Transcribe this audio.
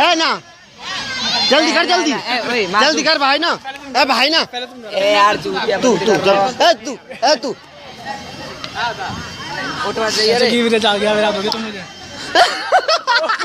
ए ना जल्दी कर जल्दी। जल्दी कर भाई ना। ए भाई ना। ए यार तू तू तू ए तू ए तू। फ़ोटो चाहिए रे। की वीडियो चल गया मेरा तो मुझे।